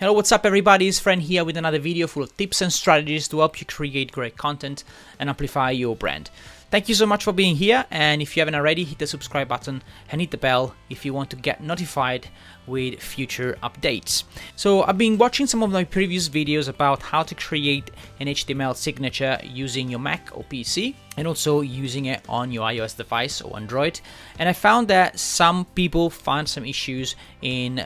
Hello, what's up everybody, it's Fran here with another video full of tips and strategies to help you create great content and amplify your brand. Thank you so much for being here and if you haven't already, hit the subscribe button and hit the bell if you want to get notified with future updates. So I've been watching some of my previous videos about how to create an HTML signature using your Mac or PC and also using it on your iOS device or Android and I found that some people find some issues in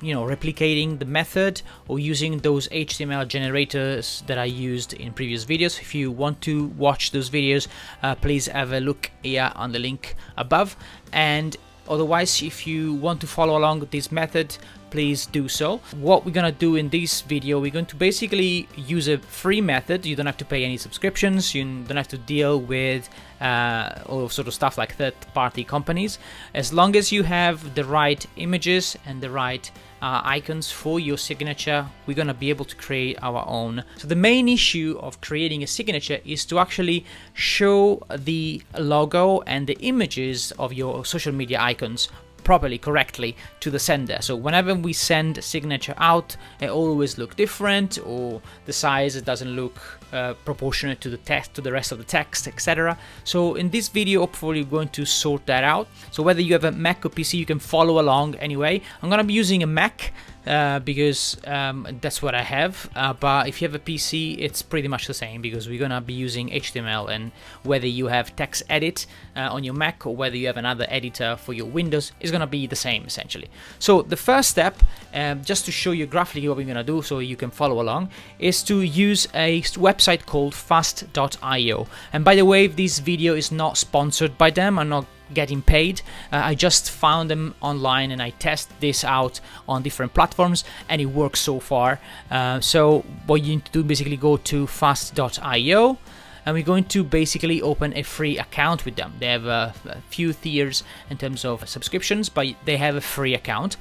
you know replicating the method or using those HTML generators that I used in previous videos. If you want to watch those videos uh, please have a look here on the link above and Otherwise, if you want to follow along with this method, please do so. What we're gonna do in this video, we're going to basically use a free method. You don't have to pay any subscriptions. You don't have to deal with uh, all sort of stuff like third-party companies. As long as you have the right images and the right uh, icons for your signature, we're gonna be able to create our own. So the main issue of creating a signature is to actually show the logo and the images of your social media icons properly, correctly to the sender. So whenever we send a signature out, it always look different or the size doesn't look uh, proportionate to the text, to the rest of the text, etc. So in this video, hopefully we're going to sort that out. So whether you have a Mac or PC, you can follow along anyway. I'm gonna be using a Mac uh, because um, that's what I have. Uh, but if you have a PC, it's pretty much the same because we're gonna be using HTML and whether you have text edit uh, on your Mac or whether you have another editor for your Windows is gonna be the same essentially. So the first step, um, just to show you graphically what we're gonna do so you can follow along, is to use a website called fast.io. And by the way, this video is not sponsored by them. I'm not getting paid. Uh, I just found them online and I test this out on different platforms and it works so far. Uh, so what you need to do basically go to fast.io and we're going to basically open a free account with them. They have a, a few tiers in terms of subscriptions, but they have a free account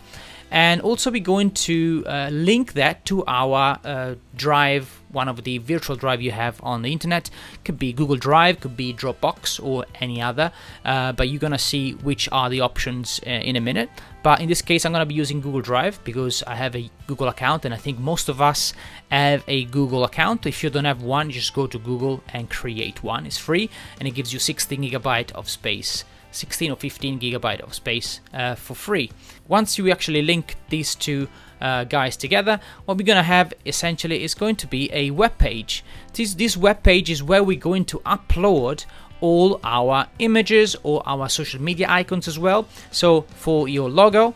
and also we're going to uh, link that to our uh, drive one of the virtual drive you have on the internet. Could be google drive could be dropbox or any other uh, but you're gonna see which are the options uh, in a minute. But in this case i'm gonna be using google drive because i have a google account and i think most of us have a google account. If you don't have one just go to google and create one. It's free and it gives you 16 gigabyte of space 16 or 15 gigabyte of space uh, for free. Once you actually link these two uh, guys together, what we're gonna have essentially is going to be a web page. This, this web page is where we're going to upload all our images or our social media icons as well. So for your logo,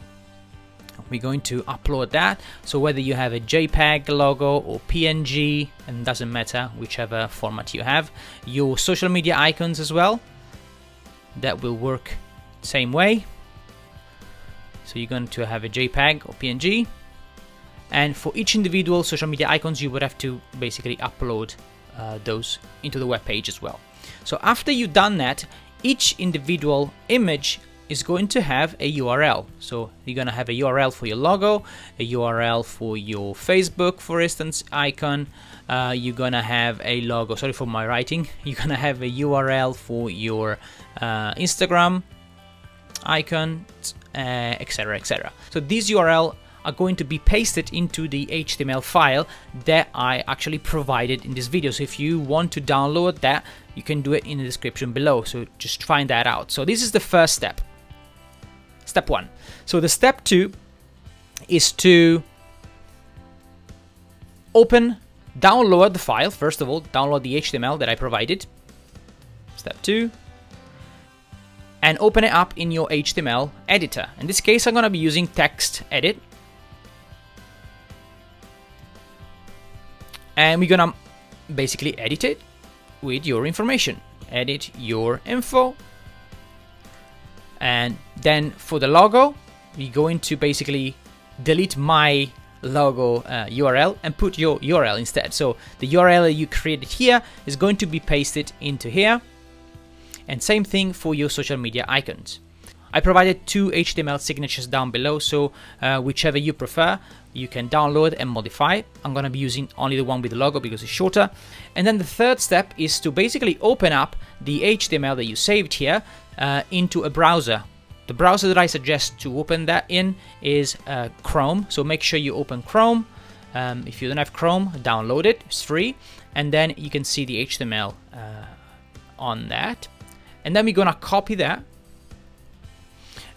we're going to upload that so whether you have a JPEG logo or PNG and doesn't matter whichever format you have your social media icons as well that will work same way. So you're going to have a JPEG or PNG. And for each individual social media icons, you would have to basically upload uh, those into the web page as well. So after you've done that, each individual image is going to have a URL. So you're going to have a URL for your logo, a URL for your Facebook, for instance, icon. Uh, you're going to have a logo, sorry for my writing. You're going to have a URL for your uh, Instagram icon, etc, uh, etc. So these URL are going to be pasted into the HTML file that I actually provided in this video. So if you want to download that, you can do it in the description below. So just find that out. So this is the first step step one. So the step two is to open, download the file. First of all, download the HTML that I provided. Step two. And open it up in your HTML editor. In this case, I'm going to be using text edit. And we're going to basically edit it with your information. Edit your info and then for the logo, we're going to basically delete my logo uh, URL and put your URL instead. So the URL you created here is going to be pasted into here. And same thing for your social media icons. I provided two HTML signatures down below, so uh, whichever you prefer, you can download and modify. I'm to be using only the one with the logo because it's shorter. And then the third step is to basically open up the HTML that you saved here uh, into a browser. The browser that I suggest to open that in is uh, Chrome. So make sure you open Chrome Um, if you don't have Chrome, download it. It's free, and then you can see the HTML uh, on that. And then we're gonna copy that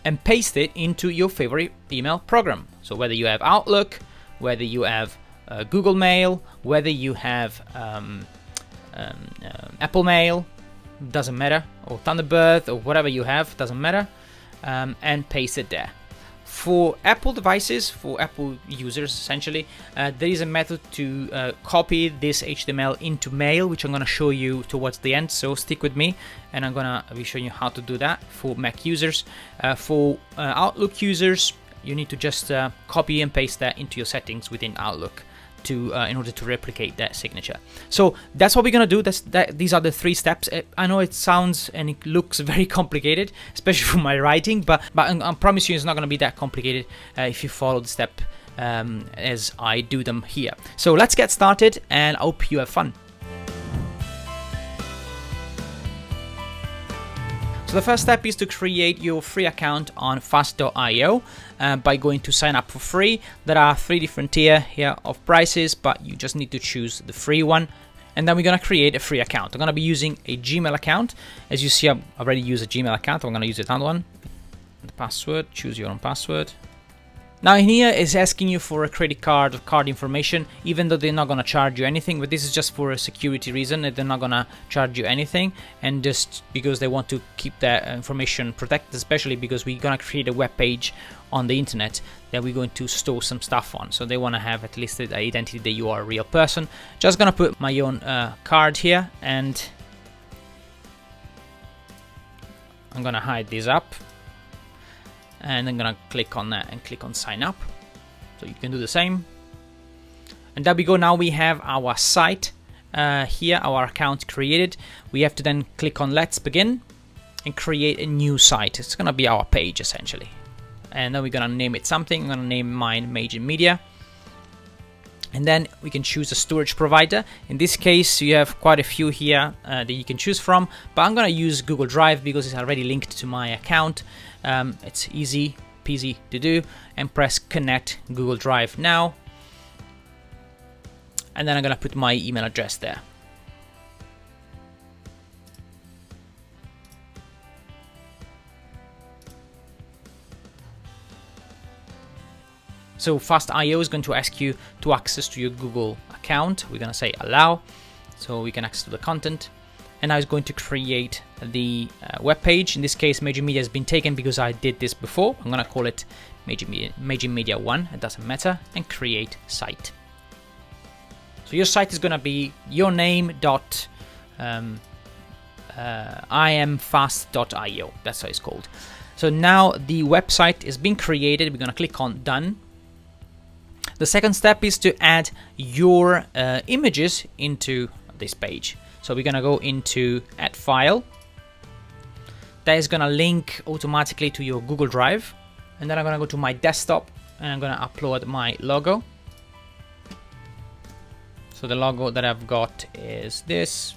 and paste it into your favorite email program. So whether you have Outlook, whether you have uh, Google Mail, whether you have um, um, uh, Apple Mail, doesn't matter, or Thunderbird, or whatever you have, doesn't matter, um, and paste it there. For Apple devices, for Apple users essentially, uh, there is a method to uh, copy this HTML into Mail, which I'm going to show you towards the end. So stick with me, and I'm going to be showing you how to do that for Mac users. Uh, for uh, Outlook users, you need to just uh, copy and paste that into your settings within Outlook to uh, in order to replicate that signature. So that's what we're gonna do. That's that. These are the three steps. Uh, I know it sounds and it looks very complicated, especially for my writing, but but I, I promise you, it's not gonna be that complicated uh, if you follow the step um, as I do them here. So let's get started, and I hope you have fun. So the first step is to create your free account on fast.io uh, by going to sign up for free. There are three different tier here of prices, but you just need to choose the free one. And then we're gonna create a free account. I'm gonna be using a Gmail account. As you see, I've already used a Gmail account. I'm gonna use another one. The password, choose your own password. Now in here is asking you for a credit card or card information, even though they're not gonna charge you anything, but this is just for a security reason, they're not gonna charge you anything, and just because they want to keep that information protected, especially because we're gonna create a web page on the internet that we're going to store some stuff on. So they wanna have at least the identity that you are a real person. Just gonna put my own uh, card here, and I'm gonna hide this up and I'm gonna click on that and click on sign up. So you can do the same. And there we go. Now we have our site uh, here our account created. We have to then click on let's begin and create a new site. It's gonna be our page essentially. And then we're gonna name it something. I'm gonna name mine Meijin Media and then we can choose a storage provider. In this case you have quite a few here uh, that you can choose from but I'm gonna use Google Drive because it's already linked to my account. Um, it's easy peasy to do and press connect Google Drive now. And then I'm gonna put my email address there So Fast.io is going to ask you to access to your Google account. We're going to say allow, so we can access to the content. And now it's going to create the uh, web page. In this case, Meijin Media has been taken because I did this before. I'm going to call it Meijin Media, Meijin Media 1, it doesn't matter, and create site. So your site is going to be your name dot um, uh, imfast.io. That's how it's called. So now the website is being created. We're going to click on done the second step is to add your uh, images into this page. So we're gonna go into add file. That is gonna link automatically to your Google Drive. And then I'm gonna go to my desktop and I'm gonna upload my logo. So the logo that I've got is this.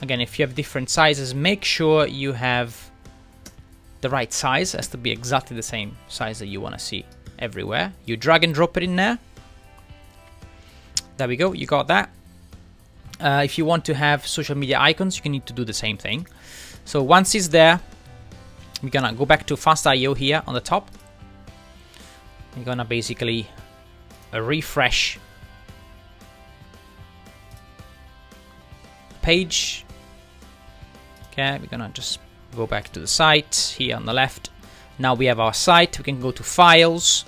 Again, if you have different sizes, make sure you have the right size. Has to be exactly the same size that you wanna see everywhere. You drag and drop it in there. There we go, you got that. Uh, if you want to have social media icons, you can need to do the same thing. So once it's there, we're gonna go back to Fast.io here on the top. We're gonna basically refresh page. Okay, we're gonna just go back to the site here on the left. Now we have our site, we can go to files,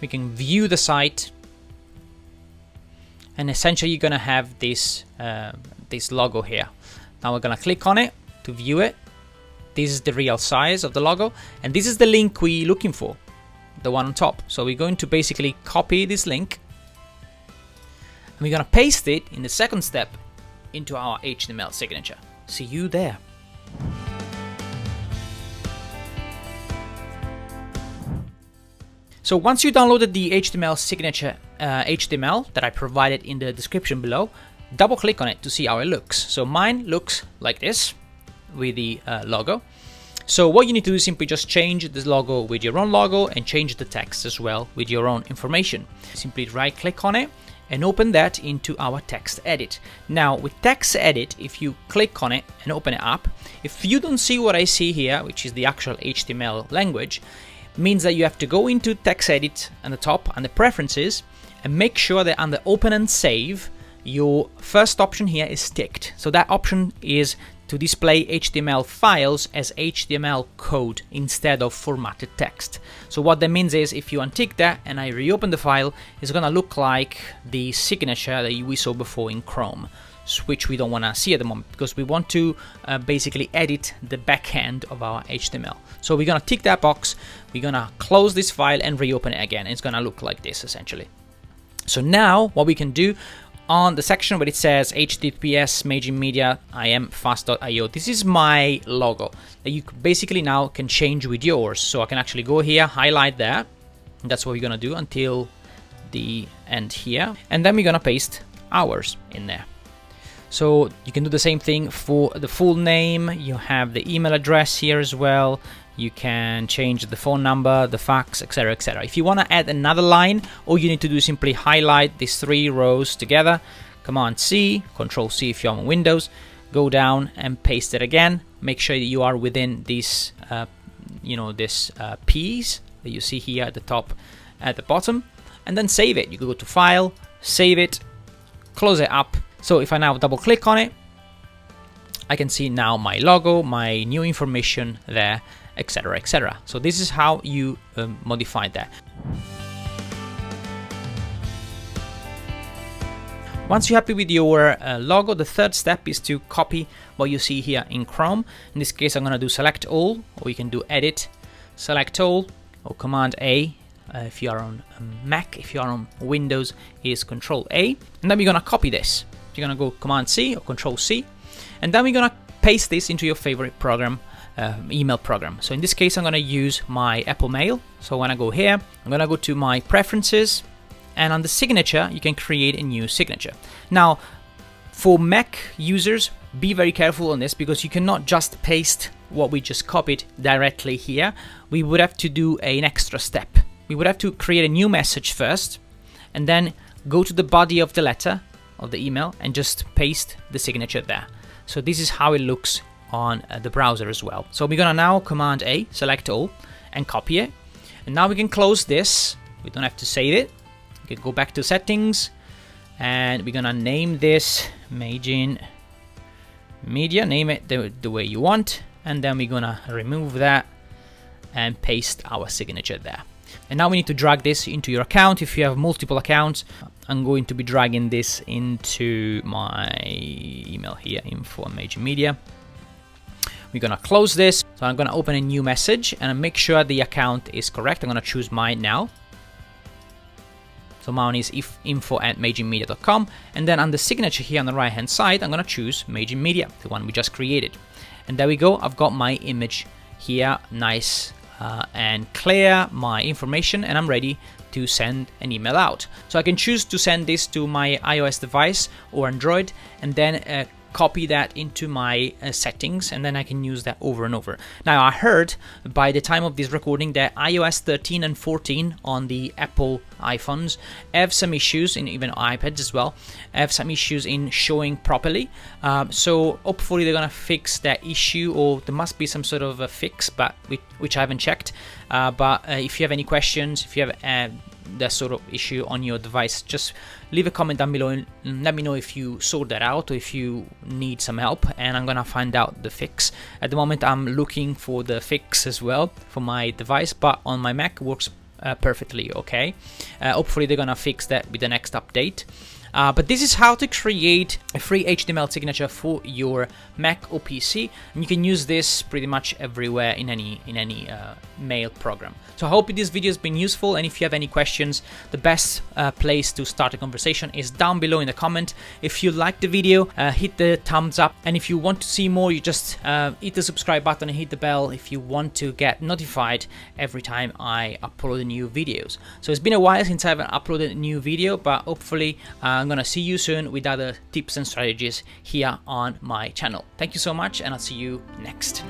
we can view the site. And essentially you're gonna have this uh, this logo here. Now we're gonna click on it to view it. This is the real size of the logo and this is the link we're looking for the one on top. So we're going to basically copy this link and we're gonna paste it in the second step into our HTML signature. See you there So once you downloaded the HTML signature uh, HTML that I provided in the description below, double click on it to see how it looks. So mine looks like this with the uh, logo. So what you need to do is simply just change this logo with your own logo and change the text as well with your own information. Simply right click on it and open that into our text edit. Now with text edit, if you click on it and open it up, if you don't see what I see here, which is the actual HTML language, means that you have to go into text edit on the top and the preferences and make sure that under open and save, your first option here is ticked. So that option is to display HTML files as HTML code instead of formatted text. So what that means is if you untick that and I reopen the file, it's gonna look like the signature that we saw before in Chrome which we don't want to see at the moment because we want to uh, basically edit the backend of our HTML. So we're going to tick that box, we're going to close this file and reopen it again. It's going to look like this essentially. So now what we can do on the section where it says https Meijin Media im fast.io. This is my logo that you basically now can change with yours. So I can actually go here, highlight that. that's what we're gonna do until the end here. And then we're gonna paste ours in there. So you can do the same thing for the full name. You have the email address here as well you can change the phone number, the fax, etc, etc. If you want to add another line, all you need to do is simply highlight these three rows together, Command C, Control C if you're on Windows, go down and paste it again. Make sure that you are within this, uh, you know, this uh, piece that you see here at the top, at the bottom, and then save it. You go to File, save it, close it up. So if I now double click on it, I can see now my logo, my new information there, etc etc so this is how you um, modify that Once you're happy with your uh, logo, the third step is to copy what you see here in Chrome. In this case, I'm going to do select all, or you can do edit, select all, or command A. Uh, if you are on Mac, if you are on Windows, is control A. And then we're going to copy this. You're to go command C or control C. And then we're to paste this into your favorite program uh, email program. So in this case, I'm to use my Apple Mail. So when I go here, I'm to go to my preferences and on the signature, you can create a new signature. Now, for Mac users, be very careful on this because you cannot just paste what we just copied directly here. We would have to do an extra step. We would have to create a new message first and then go to the body of the letter of the email and just paste the signature there. So this is how it looks on uh, the browser as well. So we're gonna now Command A, select all, and copy it. And now we can close this. We don't have to save it. We can go back to settings, and we're gonna name this Meijin Media. Name it the, the way you want, and then we're gonna remove that and paste our signature there. And now we need to drag this into your account. If you have multiple accounts, I'm going to be dragging this into my email here, info Meijin Media. We're gonna close this. So I'm gonna open a new message and make sure the account is correct. I'm gonna choose mine now. So mine is info at meijinmedia.com and then on the signature here on the right hand side I'm gonna choose Meijin Media, the one we just created. And there we go, I've got my image here, nice uh, and clear, my information and I'm ready to send an email out. So I can choose to send this to my iOS device or Android and then uh, copy that into my uh, settings and then I can use that over and over. Now I heard by the time of this recording that iOS 13 and 14 on the Apple iPhones have some issues and even iPads as well have some issues in showing properly um, so hopefully they're gonna fix that issue or there must be some sort of a fix but which I haven't checked uh, but uh, if you have any questions if you have uh, that sort of issue on your device, just leave a comment down below and let me know if you sort that out or if you need some help and I'm gonna find out the fix. At the moment I'm looking for the fix as well for my device but on my Mac works uh, perfectly okay. Uh, hopefully they're gonna fix that with the next update. Uh, but this is how to create a free HTML signature for your Mac or PC, and you can use this pretty much everywhere in any in any uh, mail program. So I hope this video has been useful, and if you have any questions, the best uh, place to start a conversation is down below in the comment. If you like the video, uh, hit the thumbs up, and if you want to see more, you just uh, hit the subscribe button and hit the bell if you want to get notified every time I upload a new videos. So it's been a while since I haven't uploaded a new video, but hopefully uh, I'm gonna see you soon with other tips and strategies here on my channel. Thank you so much and I'll see you next.